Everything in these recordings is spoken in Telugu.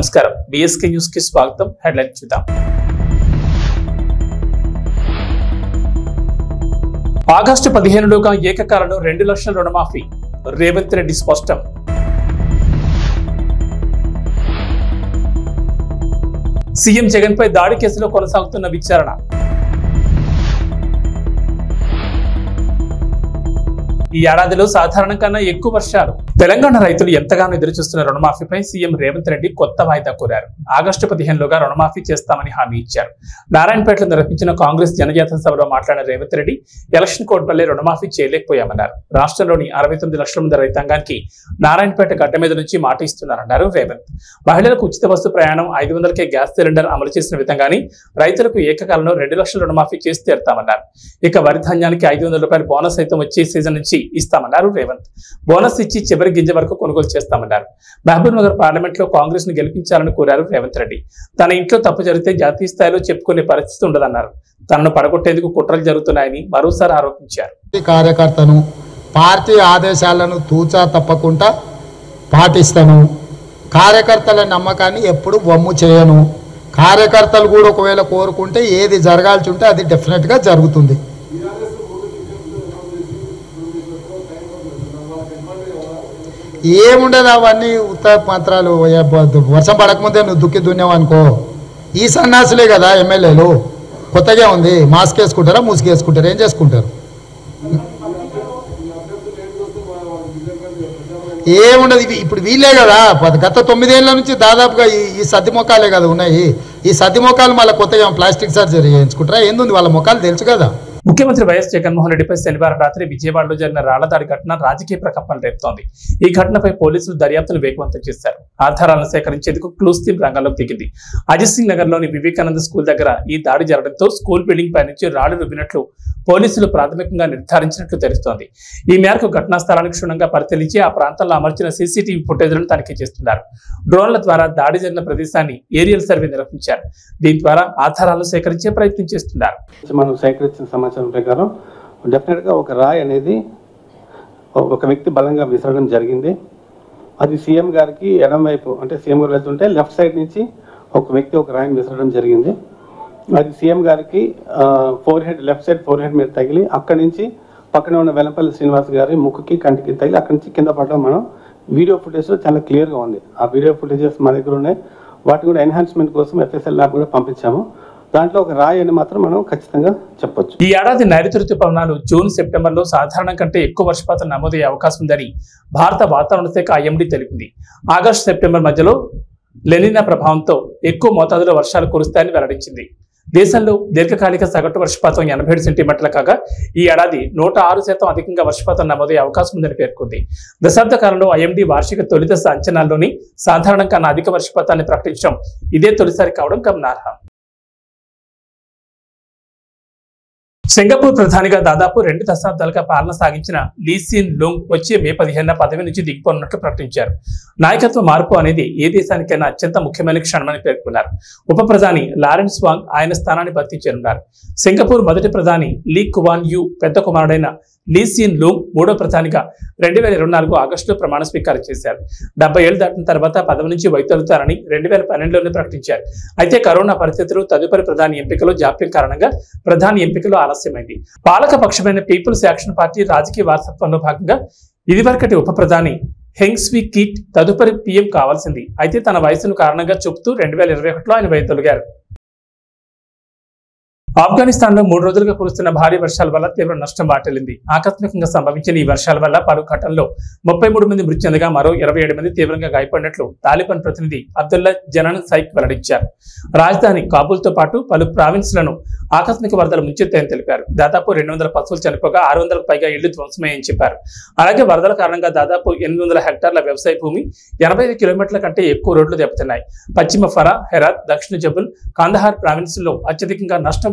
నమస్కారం. బిఎస్కే న్యూస్కి స్వాగతం. హెడ్లైన్ చూద్దాం. ఆగస్టు పదిహేనులోగా ఏకకాలంలో రెండు లక్షల రుణమాఫీ. రేవంత్ రెడ్డి స్పష్టం. సీఎం జగన్ పై దాడి కేసులో కొనసాగుతున్న విచారణ. ఈ ఏడాదిలో సాధారణం కన్నా ఎక్కువ వర్షాలు. తెలంగాణ రైతులు ఎంతగానో ఎదురుచూస్తున్న రుణమాఫీపై సీఎం రేవంత్ రెడ్డి కొత్త వాయిదా కోరారు. ఆగస్టు పదిహేనులోగా రుణమాఫీ చేస్తామని హామీ ఇచ్చారు. నారాయణపేటలో నిర్వహించిన కాంగ్రెస్ జనజాతర సభలో మాట్లాడిన రేవంత్ రెడ్డి ఎలక్షన్ కోడ్ వల్లే రుణమాఫీ చేయలేకపోయామన్నారు. రాష్ట్రంలోని అరవై తొమ్మిది లక్షల మంది రైతాంగానికి నారాయణపేట గడ్డ మీద నుంచి మాట ఇస్తున్నారన్నారు రేవంత్. మహిళలకు ఉచిత బస్సు ప్రయాణం ఐదు వందలకే గ్యాస్ సిలిండర్ అమలు చేసిన విధంగానే రైతులకు ఏకకాలంలో రెండు లక్షల రుణమాఫీ చేసి తీరుతామన్నారు. ఇక వరి ధాన్యానికి ఐదు వందల రూపాయల బోనస్ సైతం వచ్చే సీజన్ నుంచి ఇస్తామన్నారు రేవంత్. బోనస్ ఇచ్చి చివరి గింజ వరకు కొనుగోలు చేస్తామన్నారు. మహబూబ్ నగర్ పార్లమెంట్లో కాంగ్రెస్ను గెలిపించాలని కోరారు రేవంత్ రెడ్డి. తన ఇంట్లో తప్పు జరిగితే జాతీయ స్థాయిలో చెప్పుకునే పరిస్థితి ఉండదన్నారు. తనను పడగొట్టేందుకు కుట్రలు జరుగుతున్నాయని మరోసారి ఆరోపించారు. కార్యకర్తను పార్టీ ఆదేశాలను తూచా తప్పకుండా పాటిస్తాను. కార్యకర్తల నమ్మకాన్ని ఎప్పుడు బొమ్ము చేయను. కార్యకర్తలు కూడా ఒకవేళ కోరుకుంటే ఏది జరగాల్సి ఉంటే అది డెఫినెట్గా జరుగుతుంది. ఏముండదు అవన్నీ ఉత్తర పత్రాలు వర్షం పడకముందే నువ్వు దుక్కి దున్నావు అనుకో. ఈ సన్నాసులే కదా ఎమ్మెల్యేలు. కొత్తగా ఉంది. మాస్క్ వేసుకుంటారా? ముసుగు వేసుకుంటారా? ఏం చేసుకుంటారు? ఏముండదు. ఇవి ఇప్పుడు వీళ్ళే కదా. గత తొమ్మిదేళ్ళ నుంచి దాదాపుగా ఈ ఈ సద్ది మొక్కలే కదా ఉన్నాయి. ఈ సద్ది మొక్కలు మళ్ళీ కొత్తగా ప్లాస్టిక్ సర్జరీ చేయించుకుంటారా? ఏంది వాళ్ళ మొక్కలు తెలుసు కదా. ముఖ్యమంత్రి వైఎస్ జగన్మోహన్ రెడ్డిపై శనివారం రాత్రి విజయవాడలో జరిగిన రాళ్ళ దాడి ఘటన రాజకీయ ప్రకంపనలు రేపుతోంది. ఈ ఘటనపై పోలీసులు దర్యాప్తును వేగవంతం చేశారు. ఆధారాలను సేకరించేందుకు క్లూస్ టీం రంగంలోకి దిగింది. అజిత్ సింగ్ నగర్లోని వివేకానంద స్కూల్ దగ్గర ఈ దాడి జరగడంతో స్కూల్ బిల్డింగ్ పై నుంచి రాళ్ళు రుబ్బినట్లు పోలీసులు ప్రాథమికంగా నిర్ధారించినట్లు తెలుస్తోంది. ఈ మేరకు ఘటనా స్థలానికి క్షుణ్ణంగా పరిశీలించి ఆ ప్రాంతంలో అమర్చిన సీసీటీవీ ఫుటేజ్లను తనిఖీ చేస్తున్నారు. డ్రోన్ల ద్వారా దాడి జరిగిన ప్రదేశాన్ని ఏరియల్ సర్వే నిర్వహించారు. దీని ద్వారా ఆధారాలను సేకరించే ప్రయత్నం చేస్తున్నారు. మనం సేకరించిన సమాచారం ప్రకారం డెఫినెట్గా ఒక రాయి అనేది ఒక వ్యక్తి బలంగా విసరడం జరిగింది. అది సీఎం గారికి ఎడం వైపు అంటే సీఎం గారు వెళ్తుంటే లెఫ్ట్ సైడ్ నుంచి ఒక వ్యక్తి ఒక రాయిని విసరడం జరిగింది. అది సీఎం గారికి forehead left side forehead మీద తగిలి అక్కడి నుంచి పక్కనే ఉన్న వెలంపల్లి శ్రీనివాస్ గారి ముక్కుకి కంటికి తగిలి అక్కడి నుంచి కింద పడడం మనం వీడియో ఫుటేజ్ చాలా క్లియర్గా ఉంది. ఆ వీడియో ఫుటేజెస్ మా దగ్గర ఉన్నాయి. వాటి కూడా ఎన్హాన్స్మెంట్ కోసం ఎఫ్ఎస్ఎల్ ల్యాబ్ కూడా పంపించాము. దాంట్లో ఒక రాయి అని మాత్రం మనం ఖచ్చితంగా చెప్పొచ్చు. ఈ ఏడాది నైరుతి ఋతుపవనాలు జూన్ సెప్టెంబర్లో సాధారణం కంటే ఎక్కువ వర్షపాతం నమోదయ్యే అవకాశం ఉందని భారత వాతావరణ శాఖ ఐఎండీ తెలిపింది. ఆగస్టు సెప్టెంబర్ మధ్యలో లెనినా ప్రభావంతో ఎక్కువ మోతాదులో వర్షాలు కురుస్తాయని వెల్లడించింది. దేశంలో దీర్ఘకాలిక సగటు వర్షపాతం ఎనభై ఏడు సెంటీమీటర్ల కాగా ఈ ఏడాది నూట ఆరు శాతం అధికంగా వర్షపాతం నమోదయ్యే అవకాశం ఉందని పేర్కొంది. దశాబ్ద కాలంలో ఐఎండీ వార్షిక తొలిదశ అంచనాల్లోని సాధారణం కన్నా అధిక వర్షపాతాన్ని ప్రకటించడం ఇదే తొలిసారి కావడం గమనార్హం. సింగపూర్ ప్రధానిగా దాదాపు రెండు దశాబ్దాలుగా పాలన సాగించిన లీసిన్ లోంగ్ వచ్చే మే పదిహేను పదవి నుంచి దిగిపోనున్నట్లు ప్రకటించారు. నాయకత్వ మార్పు అనేది ఏ దేశానికైనా అత్యంత ముఖ్యమైన క్షణమని పేర్కొన్నారు. ఉప ప్రధాని లారెన్స్ వాంగ్ ఆయన స్థానాన్ని భర్తీ చేయనున్నారు. సింగపూర్ మొదటి ప్రధాని లీ కువాన్ యూ పెద్ద కుమారుడైన లీసిన్ లూంగ్ మూడో ప్రధానిగా రెండు వేల ఇరవై నాలుగు ఆగస్టులో ప్రమాణ స్వీకారం చేశారు. డెబ్బై ఏళ్ళు దాటిన తర్వాత పదవి నుంచి వైదొలుతారని రెండు వేల పన్నెండులోనే ప్రకటించారు. అయితే కరోనా పరిస్థితులు తదుపరి ప్రధాని ఎంపికలో జాప్యం కారణంగా ప్రధాని ఎంపికలో ఆలస్యమైంది. పాలక పక్షమైన పీపుల్స్ యాక్షన్ పార్టీ రాజకీయ వారసత్వంలో భాగంగా ఇదివరకటి ఉప ప్రధాని హెంగ్స్వి కిట్ తదుపరి పీఎం కావాల్సింది. అయితే తన వయసును కారణంగా చెబుతూ రెండు వేల ఇరవై ఒకటిలో ఆయన వైదొలిగారు. ఆఫ్ఘనిస్తాన్లో మూడు రోజులుగా కురుస్తున్న భారీ వర్షాల వల్ల తీవ్ర నష్టం వాటిల్లింది. ఆకస్మికంగా సంభవించిన ఈ వర్షాల వల్ల పలు ఘటనలో ముప్పై మూడు మంది మృతి చెందగా మరో ఇరవై ఏడు మంది తీవ్రంగా గాయపడినట్లు తాలిబాన్ ప్రతినిధి అబ్దుల్లా జనన్ సైక్ వెల్లడించారు. రాజధాని కాబూల్తో పాటు పలు ప్రావిన్స్లను ఆకస్మిక వరదలు ముంచెత్తాయని తెలిపారు. దాదాపు రెండు వందల పశువులు చనిపోగా ఆరు వందలకు పైగా ఇళ్ళు ధ్వంసమయ్యని చెప్పారు. అలాగే వరదల కారణంగా దాదాపు ఎనిమిది వందల హెక్టార్ల వ్యవసాయ భూమి ఎనభై ఐదు కిలోమీటర్ల కంటే ఎక్కువ రోడ్లు దెబ్బతిన్నాయి. పశ్చిమ ఫరా హెరాత్ దక్షిణ జబుల్ కాందహార్ ప్రావిన్స్లో అత్యధికంగా నష్టం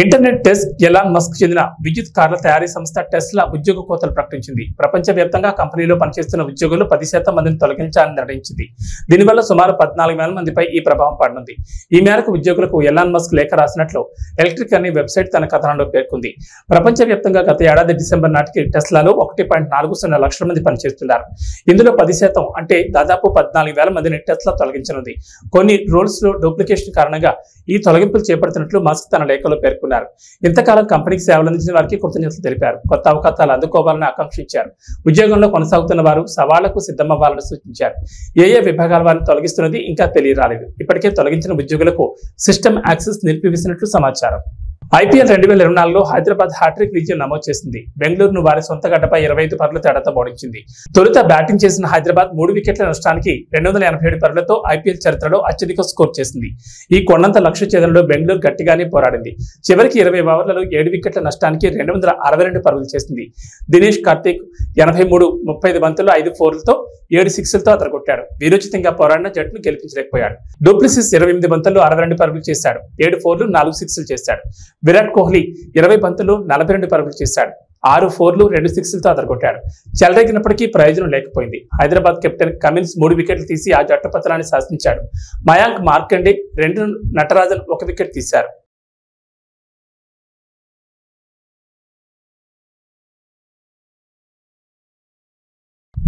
ఇంటర్నెట్ టెస్ట్ ఎలాన్ మస్క్ చెందిన విద్యుత్ కార్ల తయారీ సంస్థ టెస్లా ఉద్యోగ కోతలు ప్రకటించింది. ప్రపంచవ్యాప్తంగా కంపెనీలో పనిచేస్తున్న ఉద్యోగులు పది శాతం మందిని తొలగించాలని నిర్ణయించింది. దీనివల్ల సుమారు పద్నాలుగు వేల మందిపై ఈ ప్రభావం పడనుంది ఈ మేరకు ఉద్యోగులకు ఎలాన్ మస్క్ లేఖ రాసినట్లు ఎలక్ట్రిక్ అనే వెబ్సైట్ తన కథనంలో పేర్కొంది. ప్రపంచవ్యాప్తంగా గత ఏడాది డిసెంబర్ నాటికి టెస్లాలో ఒకటి పాయింట్ నాలుగు సున్నా లక్షల మంది పనిచేస్తున్నారు. ఇందులో పది శాతం అంటే దాదాపు పద్నాలుగు వేల మందిని టెస్లా తొలగించనుంది. కొన్ని రోల్స్లో డూప్లికేషన్ కారణంగా ఈ తొలగింపులు చేపడుతున్నట్లు మస్క్ తన లేఖలో పేర్కొన్నారు. ఇంతకాలం కంపెనీకి సేవలు అందించిన వారికి కృతజ్ఞతలు తెలిపారు. కొత్త అవకాశాలు అందుకోవాలని ఆకాంక్షించారు. ఉద్యోగంలో కొనసాగుతున్న వారు సవాళ్ళకు సిద్ధమవ్వాలని సూచించారు. ఏ ఏ విభాగాల వారిని తొలగిస్తున్నది ఇంకా తెలియరాలేదు. ఇప్పటికే తొలగించిన ఉద్యోగులకు సిస్టమ్ యాక్సెస్ నిలిపివేసినట్లు సమాచారం. ఐపీఎల్ రెండు వేల ఇరవై నాలుగులో హైదరాబాద్ హ్యాట్రిక్ విజయం నమోదు చేసింది. బెంగళూరును వారి సొంత గడ్డపై ఇరవై ఐదు పరుల తేడాతో ఓడించింది తొలుత బ్యాటింగ్ చేసిన హైదరాబాద్ మూడు వికెట్ల నష్టానికి రెండు వందల ఎనభై ఏడు పరులతో ఐపీఎల్ చరిత్రలో అత్యధిక స్కోర్ చేసింది. ఈ కొండంత లక్ష్య ఛేదనలో బెంగళూరు గట్టిగానే పోరాడింది. చివరికి ఇరవై ఓవర్లలో ఏడు వికెట్ల నష్టానికి రెండు వందల అరవై రెండు పరుగులు చేసింది. దినేష్ కార్తీక్ ఎనభై మూడు ముప్పై ఐదు బంతుల్లో ఐదు ఫోర్లతో ఏడు సిక్స్లతో అదరగొట్టాడు. వీరోచితంగా పోరాడిన జట్టును గెలిపించలేకపోయాడు. డూప్లిసిస్ ఇరవై ఎనిమిది బంతుల్లో అరవై రెండు పరుగులు చేశాడు. ఏడు ఫోర్లు నాలుగు సిక్స్లు చేశాడు. విరాట్ కోహ్లీ ఇరవై బంతులు నలభై రెండు పరుగులు చేశాడు. ఆరు ఫోర్లు రెండు సిక్స్లతో అదరగొట్టాడు. చెలరేగినప్పటికీ ప్రయోజనం లేకపోయింది. హైదరాబాద్ కెప్టెన్ కమిన్స్ మూడు వికెట్లు తీసి ఆ జట్టు శాసించాడు మయాంక్ మార్కండే రెండు నటరాజన్ ఒక వికెట్ తీశారు.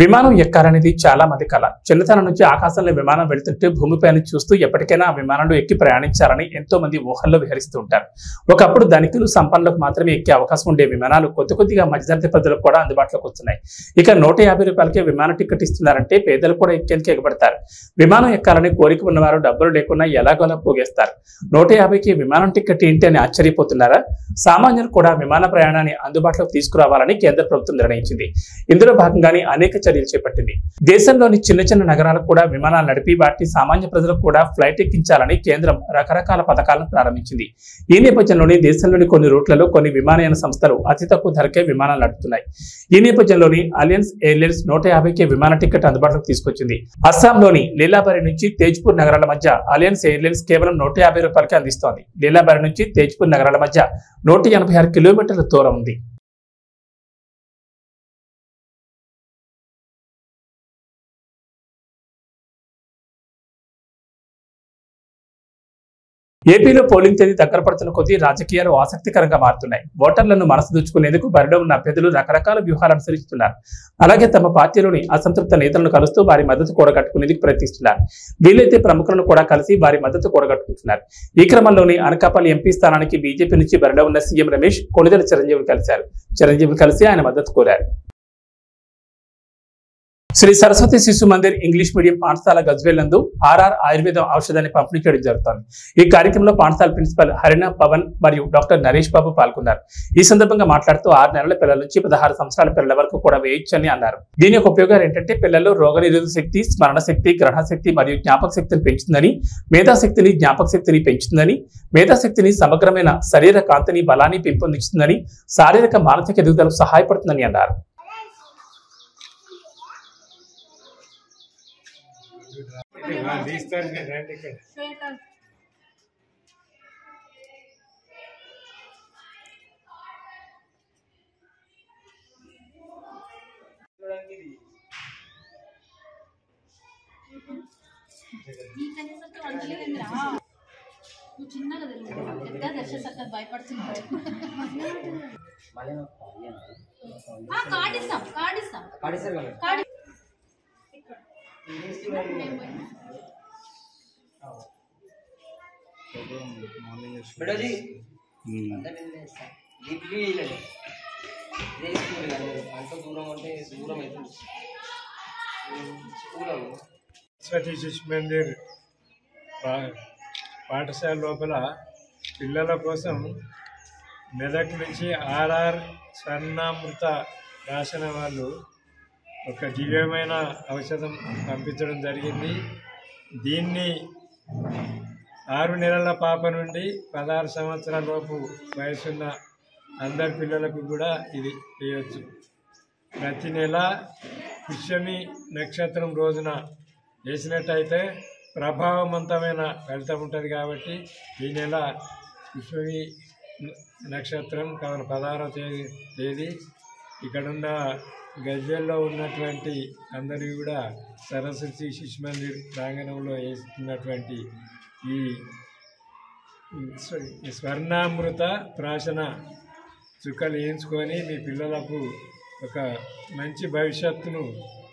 విమానం ఎక్కాలనేది చాలా మంది కళ చిన్నతనం నుంచి ఆకాశంలో విమానం వెళ్తుంటే భూమిపైన చూస్తూ ఎప్పటికైనా విమానంలో ఎక్కి ప్రయాణించాలని ఎంతో మంది ఊహల్లో విహరిస్తూ ఉంటారు. ఒకప్పుడు ధనికులు సంపన్నులకు మాత్రమే ఎక్కే అవకాశం ఉండే విమానాలు కొద్ది కొద్దిగా మధ్యతరగతి ప్రజలకు కూడా అందుబాటులోకి వస్తున్నాయి. ఇక నూట యాభై రూపాయలకే విమాన టికెట్ ఇస్తున్నారంటే పేదలు కూడా ఎక్కేందుకు ఎగబడతారు. విమానం ఎక్కాలని కోరిక ఉన్నవారు డబ్బులు లేకుండా ఎలాగోలా పోగేస్తారు. నూట యాభైకి విమానం టికెట్ ఏంటి అని ఆశ్చర్యపోతున్నారా? సామాన్యులు కూడా విమాన ప్రయాణాన్ని అందుబాటులోకి తీసుకురావాలని కేంద్ర ప్రభుత్వం నిర్ణయించింది. ఇందులో భాగంగానే అనేక చర్యలు చేపట్టింది. దేశంలోని చిన్న చిన్న నగరాలకు కూడా విమానాలు నడిపి వాటిని సామాన్య ప్రజలకు కూడా ఫ్లైట్ ఎక్కించాలని కేంద్రం రకరకాల పథకాలను ప్రారంభించింది. ఈ నేపథ్యంలోనే దేశంలోని కొన్ని రూట్లలో కొన్ని విమానయాన సంస్థలు అతి తక్కువ ధరకే విమానాలు నడుపుతున్నాయి. ఈ నేపథ్యంలోని అలియన్స్ ఎయిర్లైన్స్ నూట యాభైకే విమాన టికెట్ అందుబాటులోకి తీసుకొచ్చింది. అస్సాంలోని లీలాబారి నుంచి తేజ్పూర్ నగరాల మధ్య అలియన్స్ ఎయిర్లైన్స్ కేవలం నూట యాభై రూపాయలకే అందిస్తోంది. లీలాబారి నుంచి తేజ్పూర్ నగరాల మధ్య నూట ఎనభై ఆరు కిలోమీటర్ల దూరం ఉంది. ఏపీలో పోలింగ్ తేదీ దగ్గర పడుతున్న కొద్దీ రాజకీయాలు ఆసక్తికరంగా మారుతున్నాయి. ఓటర్లను మనసు దుచ్చుకునేందుకు బరిలో ఉన్న అభ్యర్థులు రకరకాల వ్యూహాలు అనుసరిస్తున్నారు. అలాగే తమ పార్టీలోని అసంతృప్త నేతలను కలుస్తూ వారి మద్దతు కూడగట్టుకునేందుకు ప్రయత్నిస్తున్నారు. వీలైతే ప్రముఖులను కూడా కలిసి వారి మద్దతు కూడగట్టుకుంటున్నారు. ఈ క్రమంలోనే అనకాపల్లి ఎంపీ స్థానానికి బీజేపీ నుంచి బరిలో ఉన్న సీఎం రమేష్ కొణిదెల చిరంజీవిని కలిశారు. చిరంజీవి కలిసి ఆయన మద్దతు కోరారు. శ్రీ సరస్వతి శిశు మందిర్ ఇంగ్లీష్ మీడియం పాఠశాల గజ్వేలందు ఆర్ఆర్ ఆయుర్వేదం ఔషధాన్ని పంపిణీ చేయడం జరుగుతోంది. ఈ కార్యక్రమంలో పాఠశాల ప్రిన్సిపల్ హరిణ పవన్ మరియు డాక్టర్ నరేష్ బాబు పాల్గొన్నారు. ఈ సందర్భంగా మాట్లాడుతూ ఆరు నెలల పిల్లల నుంచి పదహారు సంవత్సరాల పిల్లల వరకు కూడా వేయొచ్చని అన్నారు. దీని యొక్క ఉపయోగాలు ఏంటంటే పిల్లల్లో రోగ నిరోధక శక్తి స్మరణ శక్తి గ్రహణ శక్తి మరియు జ్ఞాపక శక్తిని పెంచుతుందని మేధాశక్తిని జ్ఞాపక శక్తిని పెంచుతుందని మేధాశక్తిని సమగ్రమైన శరీర కాంతిని బలాన్ని పెంపొందిస్తుందని శారీరక మానసిక ఎదుగుదలకు సహాయపడుతుందని అన్నారు. నీకనేసరికి వందలేదురా నువ్వు చిన్నగా తెలుగు పెద్ద దర్శసక్క భయపడుతున్నాడు ఆ, కార్డు ఇస్తాం కార్డు ఇస్తాం కార్డు పాఠశాల లోపల పిల్లల కోసం మెదక్ నుంచి ఆర్ఆర్ స్వర్ణామృత రాసిన వాళ్ళు ఒక దివ్యమైన ఔషధం పంపించడం జరిగింది. దీన్ని ఆరు నెలల పాప నుండి పదహారు సంవత్సరాల లోపు వయసున్న అందరి పిల్లలకు కూడా ఇది చేయవచ్చు ప్రతి నెల పుష్యమి నక్షత్రం రోజున వేసినట్టయితే ప్రభావవంతమైన ఫలితం ఉంటుంది కాబట్టి ఈ నెల పుష్యమి నక్షత్రం కావున పదహారవ తేదీ తేదీ ఇక్కడున్న గజ్వెల్లో ఉన్నటువంటి అందరూ కూడా సరస్వతి శిశు మందిర్ ప్రాంగణంలో వేస్తున్నటువంటి ఈ స్వ- ఈ స్వర్ణామృత ప్రాశన చుక్కలు వేయించుకొని మీ పిల్లలకు ఒక మంచి భవిష్యత్తును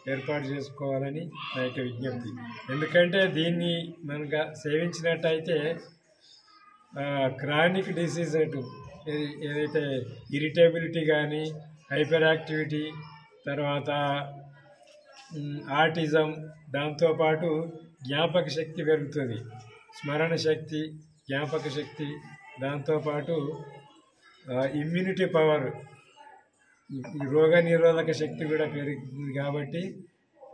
ఏర్పాటు చేసుకోవాలని నా యొక్క విజ్ఞప్తి. ఎందుకంటే దీన్ని మనక సేవించినట్టయితే క్రానిక్ డిసీజ్ అటు ఏదైతే ఇరిటేబిలిటీ కానీ హైపర్ యాక్టివిటీ తర్వాత ఆర్టిజం దాంతోపాటు జ్ఞాపక శక్తి పెరుగుతుంది. స్మరణ శక్తి జ్ఞాపక శక్తి దాంతోపాటు ఇమ్యూనిటీ పవర్ రోగ నిరోధక శక్తి కూడా పెరుగుతుంది కాబట్టి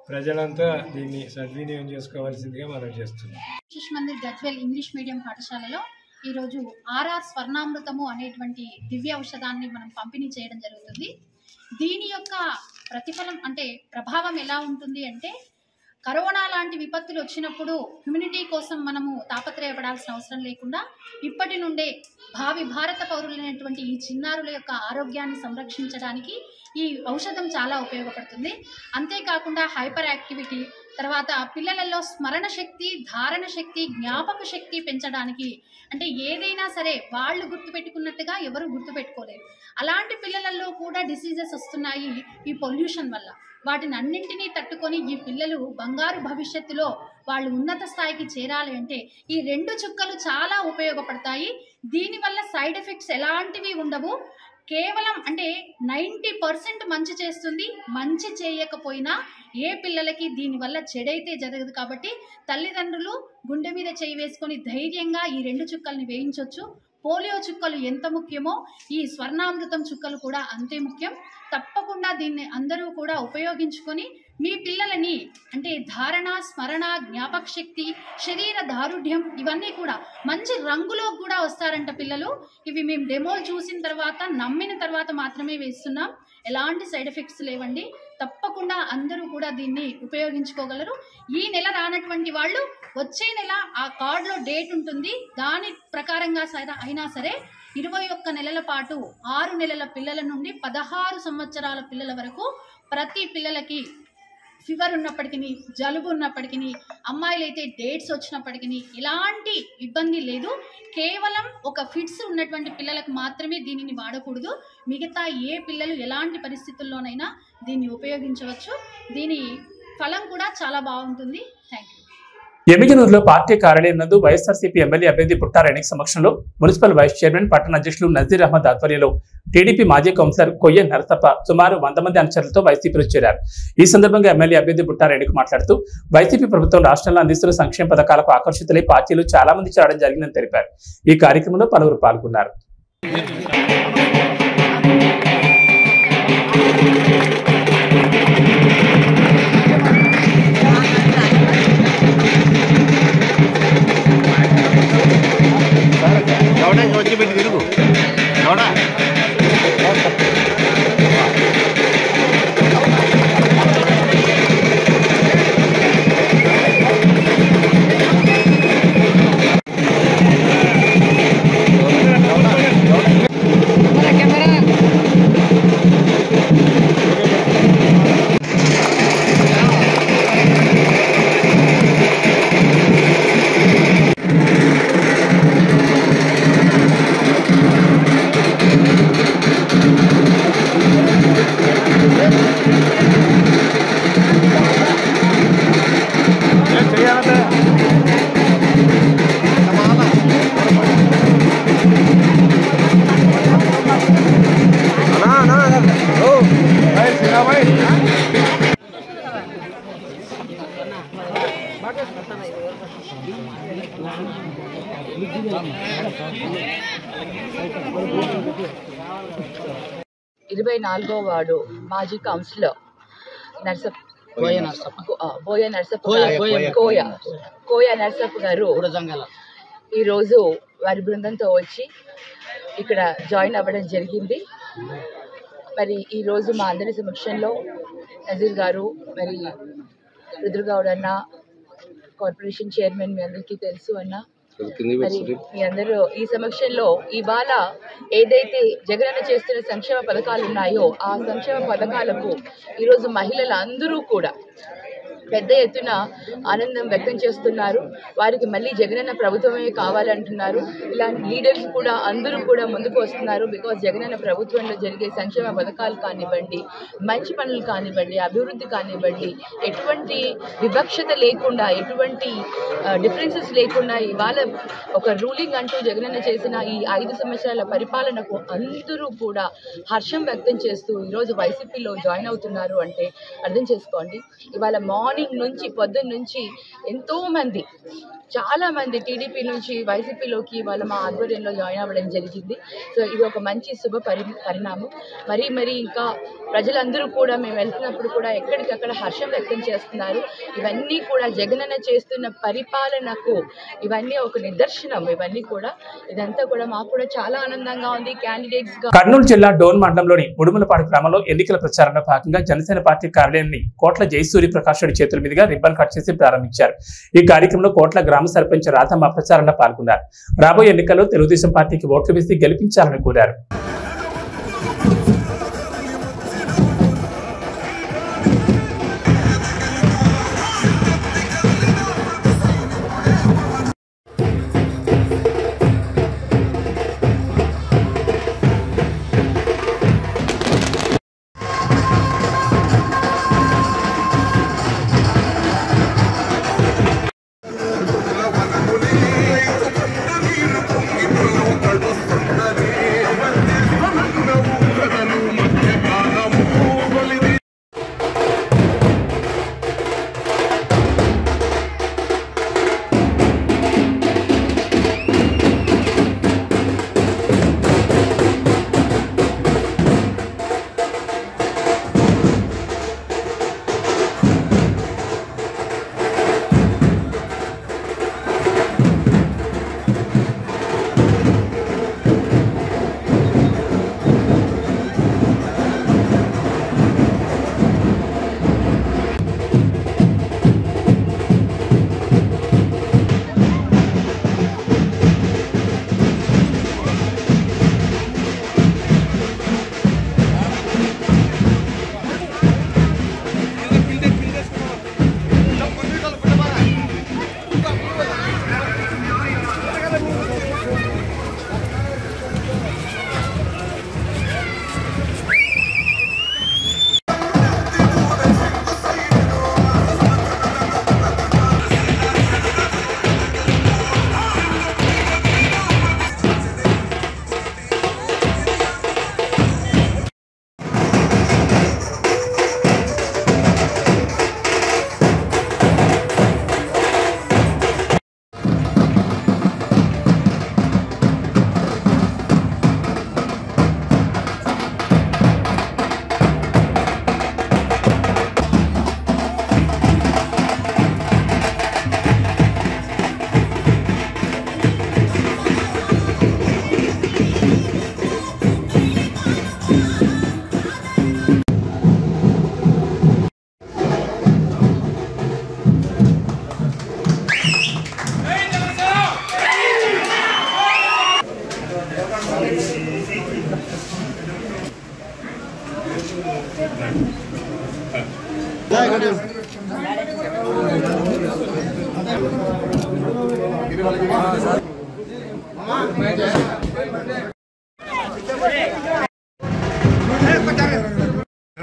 ప్రజలంతా దీన్ని సద్వినియోగం చేసుకోవాల్సిందిగా మనం చేస్తున్నాం. శిశు మందిర్ గజ్వెల్ ఇంగ్లీష్ మీడియం పాఠశాలలో ఈరోజు ఆర్ఆర్ స్వర్ణామృతము అనేటువంటి దివ్య ఔషధాన్ని మనం పంపిణీ చేయడం జరుగుతుంది. దీని యొక్క ప్రతిఫలం అంటే ప్రభావం ఎలా ఉంటుంది అంటే కరోనా లాంటి విపత్తులు వచ్చినప్పుడు హ్యూమినిటీ కోసం మనము తాపత్రయపడాల్సిన అవసరం లేకుండా ఇప్పటి నుండే భావి భారత పౌరులైనటువంటి ఈ చిన్నారుల యొక్క ఆరోగ్యాన్ని సంరక్షించడానికి ఈ ఔషధం చాలా ఉపయోగపడుతుంది. అంతేకాకుండా హైపర్ యాక్టివిటీ తర్వాత పిల్లలలో స్మరణ శక్తి ధారణ శక్తి జ్ఞాపక శక్తి పెంచడానికి అంటే ఏదైనా సరే వాళ్ళు గుర్తుపెట్టుకున్నట్టుగా ఎవరు గుర్తుపెట్టుకోలేరు. అలాంటి పిల్లలలో కూడా డిసీజెస్ వస్తున్నాయి ఈ పొల్యూషన్ వల్ల. వాటిని అన్నింటినీ తట్టుకొని ఈ పిల్లలు బంగారు భవిష్యత్తులో వాళ్ళు ఉన్నత స్థాయికి చేరాలి అంటే ఈ రెండు చుక్కలు చాలా ఉపయోగపడతాయి. దీనివల్ల సైడ్ ఎఫెక్ట్స్ ఎలాంటివి ఉండవు. కేవలం అంటే నైంటీ పర్సెంట్ మంచి చేస్తుంది మంచి చేయకపోయినా ఏ పిల్లలకి దీనివల్ల చెడైతే జరగదు కాబట్టి తల్లిదండ్రులు గుండె మీద చేయి వేసుకొని ధైర్యంగా ఈ రెండు చుక్కల్ని వేయించవచ్చు పోలియో చుక్కలు ఎంత ముఖ్యమో ఈ స్వర్ణామృతం చుక్కలు కూడా అంతే ముఖ్యం. తప్పకుండా దీన్ని అందరూ కూడా ఉపయోగించుకొని మీ పిల్లలని అంటే ధారణ స్మరణ జ్ఞాపక శక్తి శరీర దారుఢ్యం ఇవన్నీ కూడా మంచి రంగులో కూడా వస్తారంట పిల్లలు. ఇవి మేము డెమోలు చూసిన తర్వాత నమ్మిన తర్వాత మాత్రమే వేస్తున్నాం. ఎలాంటి సైడ్ ఎఫెక్ట్స్ లేవండి. తప్పకుండా అందరూ కూడా దీన్ని ఉపయోగించుకోగలరు. ఈ నెల రానటువంటి వాళ్ళు వచ్చే నెల ఆ కార్డులో డేట్ ఉంటుంది. దాని ప్రకారంగా సరే అయినా సరే ఇరవై ఒక్క నెలల పాటు ఆరు నెలల పిల్లల నుండి పదహారు సంవత్సరాల పిల్లల వరకు ప్రతి పిల్లలకి ఫీవర్ ఉన్నప్పటికీ జలుబు ఉన్నప్పటికీ అమ్మాయిలైతే డేట్స్ వచ్చినప్పటికీ ఎలాంటి ఇబ్బంది లేదు. కేవలం ఒక ఫిట్స్ ఉన్నటువంటి పిల్లలకు మాత్రమే దీనిని వాడకూడదు. మిగతా ఏ పిల్లలు ఎలాంటి పరిస్థితుల్లోనైనా దీన్ని ఉపయోగించవచ్చు. దీని ఫలం కూడా చాలా బాగుంటుంది. థ్యాంక్ యూ ఎమ్మిగనూరులో పార్టీ కార్యాలయం నందు వైఎస్ఆర్సీపీ ఎమ్మెల్యే అభ్యర్థి పుట్టారెడ్డి సమక్షంలో మున్సిపల్ వైస్ చైర్మన్ పట్టణ అధ్యక్షులు నజీర్ అహ్మద్ ఆధ్వర్యంలో టీడీపీ మాజీ కౌన్సిలర్ కొయ్య నరసప్ప సుమారు వంద మంది అనుచరులతో వైసీపీలో చేరారు. ఈ సందర్భంగా ఎమ్మెల్యే అభ్యర్థి పుట్టారేణికి మాట్లాడుతూ వైసీపీ ప్రభుత్వం రాష్ట్రంలో అందిస్తున్న సంక్షేమ పథకాలకు ఆకర్షితులై పార్టీలు చాలా మంది చేరడం జరిగిందని తెలిపారు. ఈ కార్యక్రమంలో పలువురు పాల్గొన్నారు. నాలుగో వార్డు మాజీ కౌన్సిలర్. ఆ, బోయ నర్సప్ప కోయ, గారు- కోయ. నర్సప్ప గారు ఈరోజు వారి బృందంతో వచ్చి ఇక్కడ జాయిన్ అవ్వడం జరిగింది మరి ఈరోజు మా అందరి సమక్షంలో నజీర్ గారు మరి రుద్రగౌడ్ అన్న కార్పొరేషన్ చైర్మన్ మీ అందరికీ తెలుసు అన్న మీ అందరూ ఈ సమక్షంలో ఇవాళ ఏదైతే జగనన్న చేస్తున్న సంక్షేమ పథకాలు ఉన్నాయో ఆ సంక్షేమ పథకాలకు ఈరోజు మహిళలు అందరూ కూడా పెద్ద ఎత్తున ఆనందం వ్యక్తం చేస్తున్నారు. వారికి మళ్ళీ జగనన్న ప్రభుత్వమే కావాలంటున్నారు. ఇలాంటి లీడర్స్ కూడా అందరూ కూడా ముందుకు వస్తున్నారు. బికాజ్ జగనన్న ప్రభుత్వంలో జరిగే సంక్షేమ పథకాలు కానివ్వండి మంచి పనులు కానివ్వండి అభివృద్ధి కానివ్వండి ఎటువంటి వివక్షత లేకుండా ఎటువంటి డిఫరెన్సెస్ లేకుండా ఇవాళ ఒక రూలింగ్ అంటూ జగనన్న చేసిన ఈ ఐదు సంవత్సరాల పరిపాలనకు అందరూ కూడా హర్షం వ్యక్తం చేస్తూ ఈరోజు వైసీపీలో జాయిన్ అవుతున్నారు అంటే అర్థం చేసుకోండి. ఇవాళ మార్నింగ్ నుంచి పొద్దున్న నుంచి ఎంతో మంది చాలా మంది టీడీపీ నుంచి వైసీపీలోకి వాళ్ళ మా ఆధ్వర్యంలో జాయిన్ అవ్వడం జరిగింది. సో ఇది ఒక మంచి శుభ పరి పరిణామం. మరి మరి ఇంకా ప్రజలందరూ కూడా మేము వెళ్తున్నప్పుడు కూడా ఎక్కడికక్కడ హర్షం వ్యక్తం చేస్తున్నారు. ఇవన్నీ కూడా జగనన్న చేస్తున్న పరిపాలనకు ఇవన్నీ ఒక నిదర్శనం. ఇవన్నీ కూడా ఇదంతా కూడా మాకు కూడా చాలా ఆనందంగా ఉంది. క్యాండిడేట్స్గా కర్నూలు జిల్లా డోన్ మండలంలోని ఉడుమలపాడు గ్రామంలో ఎన్నికల ప్రచారంలో భాగంగా జనసేన పార్టీ కార్యాలయాన్ని కోట్ల జయసూరి ప్రకాష్ రెడ్డి చేతుల మీదుగా రిబ్బన్ కట్ చేసి ప్రారంభించారు. ఈ కార్యక్రమంలో కోట్ల గ్రామ సర్పంచ్ రాధమ్మ ప్రచారంలో పాల్గొన్నారు. రాబోయే ఎన్నికల్లో తెలుగుదేశం పార్టీకి ఓట్లు వేసి గెలిపించాలని కోరారు.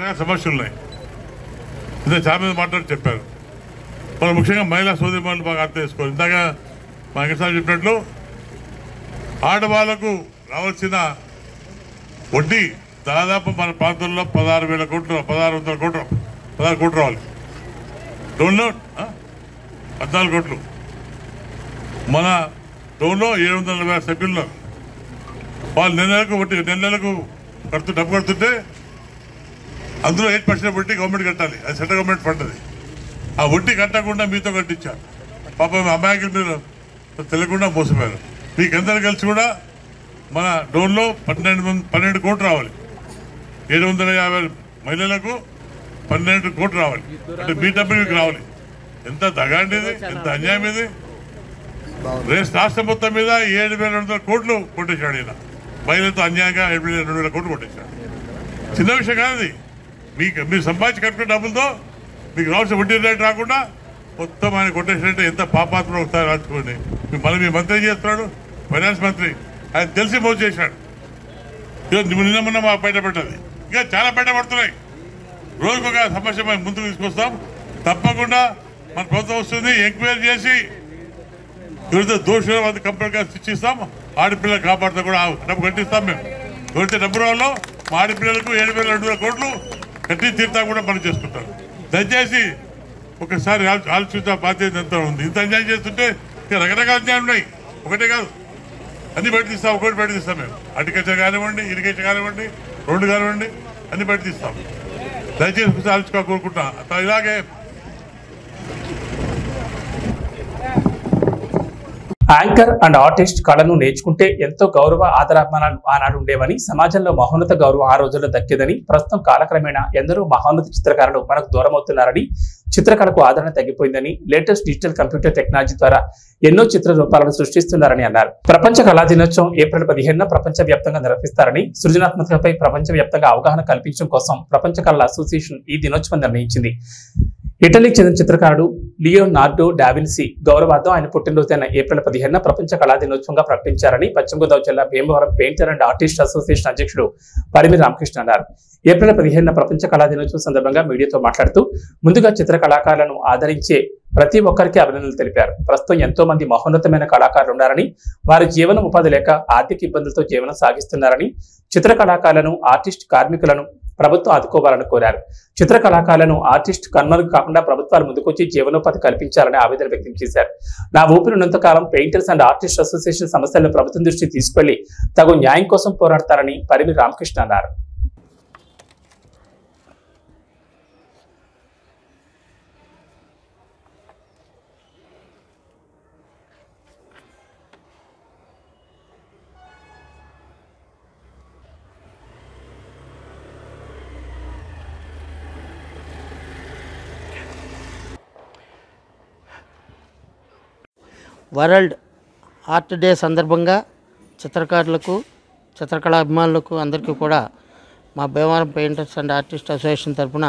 చాలా సమస్యలు ఉన్నాయి. ఇంత చాలా మీద మాట్లాడి చెప్పారు. వాళ్ళు ముఖ్యంగా మహిళా సోదరిమణులు బాగా అర్థం చేసుకోవాలి. ఇందాక మా వెంకటస్వామి చెప్పినట్లు ఆడవాళ్ళకు రావాల్సిన వడ్డీ దాదాపు మన ప్రాంతంలో పదహారు వేల కోట్లు పదహారు వందల కోట్లు పదహారు కోట్లు రావాలి. డోన్లో పద్నాలుగు కోట్లు. మన టౌన్లో ఏడు వందల నలభై ఆరు వాళ్ళు నెల నెలకు వడ్డీ నెల నెలకు కడుతు డబ్బు కడుతుంటే అందులో ఎయిట్ పర్సెంట్ వడ్డీ గవర్నమెంట్ కట్టాలి. అది సెంట్రల్ గవర్నమెంట్ ఫండ్ అది ఆ వడ్డీ కట్టకుండా మీతో కట్టించారు పాపం అమాయకులు మీరు తెలియకుండా మోసపోయారు. మీకు కలిసి కూడా మన డోన్లో పన్నెండు పన్నెండు కోట్లు రావాలి. ఏడు వందల యాభై మహిళలకు పన్నెండు కోట్లు రావాలి. అంటే మీ డబ్బు మీకు రావాలి. ఎంత దగాండిది ఎంత అన్యాయం ఇది? రేస్ రాష్ట్ర మొత్తం మీద ఏడు వేల రెండు వందల కోట్లు కొట్టేశాడు ఈయన. మహిళలతో అన్యాయంగా ఏడు వేల రెండు వేల కోట్లు కొట్టేశాడు. చిన్న విషయం కాదు మీకు మీరు సంపాదించి కట్టుకున్న డబ్బులతో మీకు రావాల్సిన వడ్డీ రేటు రాకుండా మొత్తం ఆయన కొట్టేసినట్టే ఎంత పాపాత్మ ఒకసారి రాసుకోండి. మీ మళ్ళీ మీ మంత్రి ఏం చేస్తున్నాడు? ఫైనాన్స్ మంత్రి. ఆయన తెలిసి మోసం చేశాడు. నిన్న మొన్న బయట బయటపడ్డది ఇంకా చాలా బయటపడుతున్నాయి రోజుకు ఒక సమస్య మేము ముందుకు తీసుకొస్తాం. తప్పకుండా మన ప్రభుత్వం వస్తుంది. ఎంక్వైరీ చేసి ఎవరితో దోషులు అది కంప్లీట్గా శిక్షిస్తాం. ఆడపిల్లలు కాపాడుతూ కూడా డబ్బు కట్టిస్తాం మేము. ఎవరైతే డబ్బు రావాలో మా ఆడపిల్లలకు ఏడు వేల రెండు వేల కోట్లు కట్టి తీర్థా కూడా పని చేసుకుంటాం దయచేసి ఒకసారి ఆలోచించా బాధ్యత ఎంత ఉంది. ఇంత అన్యాయం చేస్తుంటే రకరకాల అన్యాయం ఉన్నాయి. ఒకటే కాదు. అన్ని బయట తీస్తాం ఒకటి బయట తీస్తాం మేము. అగ్రికల్చర్ కానివ్వండి ఇరిగేషన్ కానివ్వండి రోడ్డు కానివ్వండి అన్ని బయట తీస్తాం. దయచేసి ఒకసారి ఆలోచించుకో కోరుకుంటున్నా. ఇలాగే యాంకర్ అండ్ ఆర్టిస్ట్ కళను నేర్చుకుంటే ఎంతో గౌరవ ఆదరాభిమానాలు ఆనాడు ఉండేవని సమాజంలో మహోన్నత గౌరవం ఆ రోజుల్లో దక్కేదని ప్రస్తుతం కాలక్రమేణా ఎందరో మహోన్నత చిత్రకారులు మనకు దూరమవుతున్నారని చిత్రకళకు ఆదరణ తగ్గిపోయిందని లేటెస్ట్ డిజిటల్ కంప్యూటర్ టెక్నాలజీ ద్వారా ఎన్నో చిత్ర రూపాలను సృష్టిస్తున్నారని అన్నారు. ప్రపంచ కళా దినోత్సవం ఏప్రిల్ పదిహేనున ప్రపంచ వ్యాప్తంగా నిర్వహిస్తారని సృజనాత్మకతపై ప్రపంచ వ్యాప్తంగా అవగాహన కల్పించడం కోసం ప్రపంచ కళల అసోసియేషన్ ఈ దినోత్సవం నిర్ణయించింది. ఇటలీకి చెందిన చిత్రకారుడు లియోనార్డో డావిన్సీ గౌరవార్థం ఆయన పుట్టినరోజైన ఏప్రిల్ పదిహేనున ప్రపంచ కళా దినోత్సవంగా ప్రకటించారని పశ్చిమ గోదావరి జిల్లా Bhimavaram painter and artist association అధ్యక్షుడు పరిమి రామకృష్ణ అన్నారు. ఏప్రిల్ పదిహేనున ప్రపంచ కళా దినోత్సవం సందర్భంగా మీడియాతో మాట్లాడుతూ ముందుగా చిత్ర కళాకారులను ఆదరించే ప్రతి ఒక్కరికి అభినందనలు తెలిపారు. ప్రస్తుతం ఎంతో మంది మహోన్నతమైన కళాకారులు ఉన్నారని వారి జీవన ఉపాధి లేక ఆర్థిక ఇబ్బందులతో జీవనం సాగిస్తున్నారని చిత్ర కళాకారులను ఆర్టిస్ట్ కార్మికులను ప్రభుత్వం ఆదుకోవాలని కోరారు. చిత్ర కళాకారులను ఆర్టిస్ట్ కన్మరుగు కాకుండా ప్రభుత్వాలు ముందుకొచ్చి జీవనోపాధి కల్పించాలని ఆవేదన వ్యక్తం చేశారు. నా ఊపిరినంత కాలం పెయింటర్స్ అండ్ ఆర్టిస్ట్ అసోసియేషన్ సమస్యలను ప్రభుత్వం దృష్టికి తీసుకెళ్ళి తగు న్యాయం కోసం పోరాడతారని పరిమి రామకృష్ణ అన్నారు. వరల్డ్ ఆర్ట్ డే సందర్భంగా చిత్రకారులకు చిత్రకళా అభిమానులకు అందరికీ కూడా మా Bhimavaram painters and artist association తరఫున